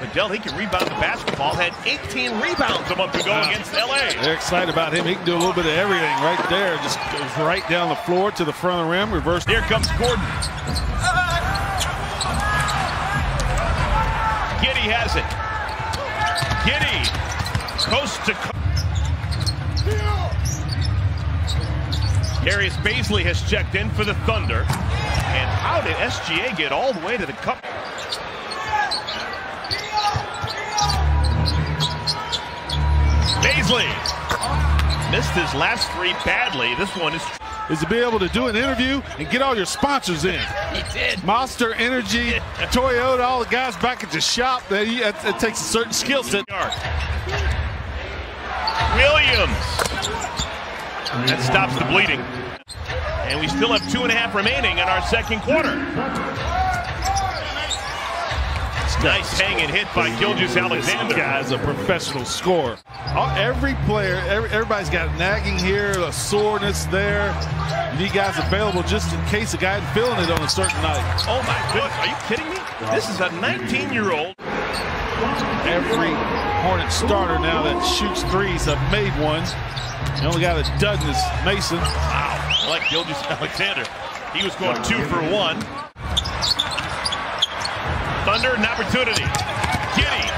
Adele, he can rebound the basketball. Had 18 rebounds a month ago wow. against LA. They're excited about him. He can do a little bit of everything right there. Just goes right down the floor to the front of the rim. Reverse. Here comes Gordon. Giddey has it. Giddey, coast to coast. Darius Bazley has checked in for the Thunder. And how did SGA get all the way to the cup? Missed his last three badly. This one is is to be able to do an interview and get all your sponsors in. He did. Monster Energy, Toyota, all the guys back at the shop. That it takes a certain skill set. Williams. That stops the bleeding. And we still have two and a half remaining in our second quarter. Nice hang and hit by Gilgeous-Alexander. This guy's a professional scorer. Uh, every player, every, everybody's got nagging here, a soreness there. You need guys available just in case a guy isn't feeling it on a certain night. Oh my goodness, are you kidding me? This is a 19-year-old. Every Hornet starter now that shoots threes have made one. The only guy that doesn't is Mason. Wow, I like Gilgeous-Alexander. He was going two for one. Thunder, an opportunity. Giddey.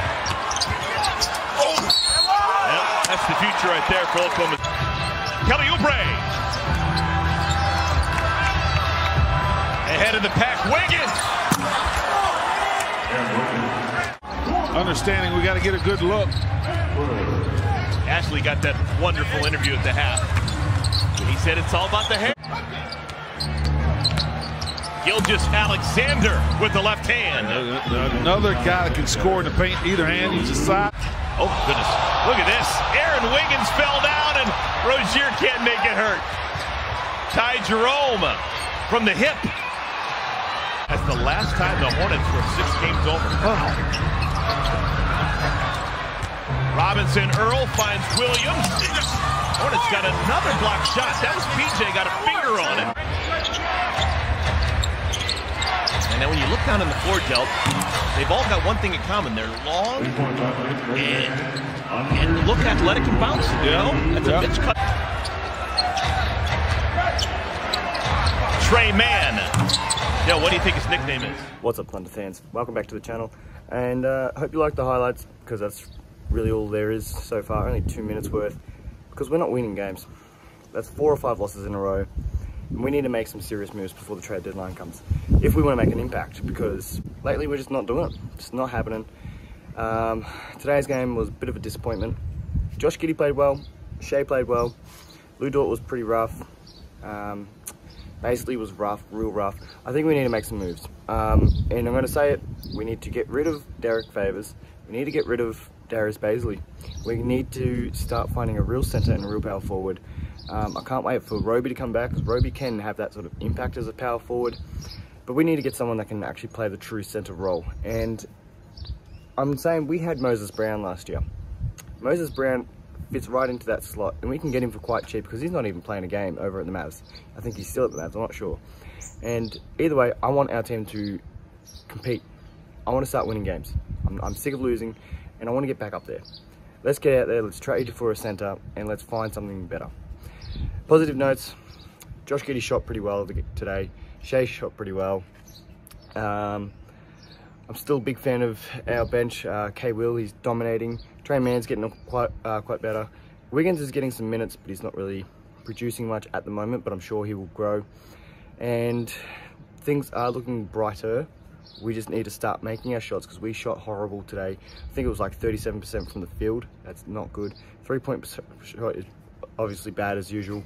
Oh. Well, that's the future right there for Oklahoma. Kelly Oubre. Ahead of the pack, Wiggins. Understanding we got to get a good look. Ashley got that wonderful interview at the half. He said it's all about the hair. Gilgeous-Alexander with the left hand. Another guy that can score in the paint either hand. He's a side. Oh, goodness. Look at this. Aaron Wiggins fell down, and Rozier can't make it hurt. Ty Jerome from the hip. That's the last time the Hornets were six games over. Robinson Earl finds Williams. Hornets got another block shot. That was PJ, got a finger on it. And then when you look down on the floor, Delt, they've all got one thing in common. They're long and, and look athletic and bouncy, you know? That's a bitch cut. Tre Mann. Yeah, what do you think his nickname is? What's up, Thunder fans? Welcome back to the channel. And uh, hope you like the highlights, because that's really all there is so far. Only two minutes worth. Because we're not winning games. That's four or five losses in a row we need to make some serious moves before the trade deadline comes if we want to make an impact because lately we're just not doing it. It's not happening. Um, today's game was a bit of a disappointment. Josh Giddey played well. Shai played well. Lu Dort was pretty rough. Um, Bazley was rough, real rough. I think we need to make some moves. Um, and I'm going to say it, we need to get rid of Derrick Favors. We need to get rid of Darius Bazley. We need to start finding a real centre and a real power forward. Um, I can't wait for Roby to come back because Roby can have that sort of impact as a power forward. But we need to get someone that can actually play the true centre role. And I'm saying we had Moses Brown last year. Moses Brown fits right into that slot and we can get him for quite cheap because he's not even playing a game over at the Mavs. I think he's still at the Mavs, I'm not sure. And either way, I want our team to compete. I want to start winning games. I'm, I'm sick of losing and I want to get back up there. Let's get out there, let's trade for a centre and let's find something better. Positive notes, Josh Giddey shot pretty well today. Shai shot pretty well. Um, I'm still a big fan of our bench. Uh, K Will, he's dominating. Tre Mann's getting quite uh, quite better. Wiggins is getting some minutes, but he's not really producing much at the moment, but I'm sure he will grow. And things are looking brighter. We just need to start making our shots because we shot horrible today. I think it was like 37% from the field. That's not good. Three-point shot is obviously bad as usual.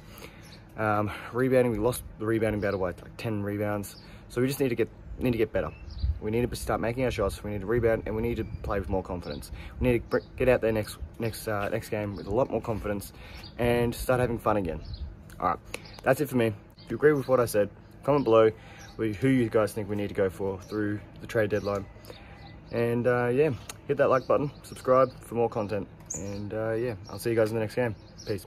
Um, rebounding, we lost the rebounding battle by like 10 rebounds. So we just need to get need to get better. We need to start making our shots. We need to rebound, and we need to play with more confidence. We need to get out there next next uh, next game with a lot more confidence and start having fun again. All right, that's it for me. If you agree with what I said, comment below who you guys think we need to go for through the trade deadline. And uh, yeah, hit that like button, subscribe for more content. And uh, yeah, I'll see you guys in the next game. Peace.